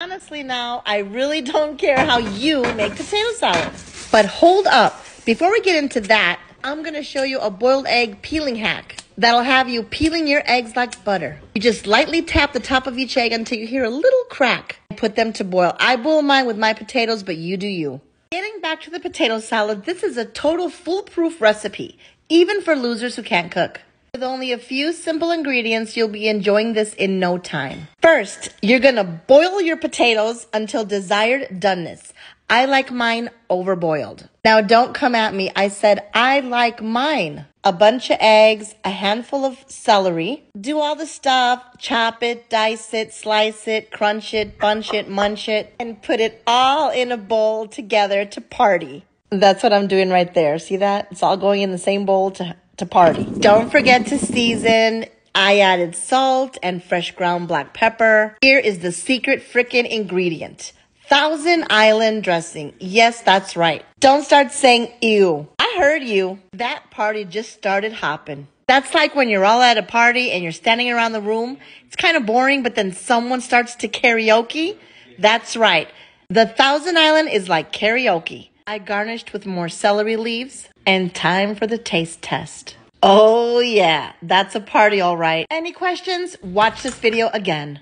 Honestly, now, I really don't care how you make potato salad. But hold up. Before we get into that, I'm gonna show you a boiled egg peeling hack that'll have you peeling your eggs like butter. You just lightly tap the top of each egg until you hear a little crack. Put them to boil. I boil mine with my potatoes, but you do you. Getting back to the potato salad, this is a total foolproof recipe, even for losers who can't cook. With only a few simple ingredients, you'll be enjoying this in no time. First, you're gonna boil your potatoes until desired doneness. I like mine overboiled. Now don't come at me. I said I like mine. A bunch of eggs, a handful of celery. Do all the stuff, chop it, dice it, slice it, crunch it, bunch it, munch it, and put it all in a bowl together to party. That's what I'm doing right there. See that? It's all going in the same bowl to, to party. Don't forget to season. I added salt and fresh ground black pepper. Here is the secret frickin' ingredient. Thousand Island dressing. Yes, that's right. Don't start saying ew. I heard you. That party just started hopping. That's like when you're all at a party and you're standing around the room. It's kind of boring, but then someone starts to karaoke. That's right. The Thousand Island is like karaoke. I garnished with more celery leaves and time for the taste test. Oh yeah, that's a party all right. Any questions? Watch this video again.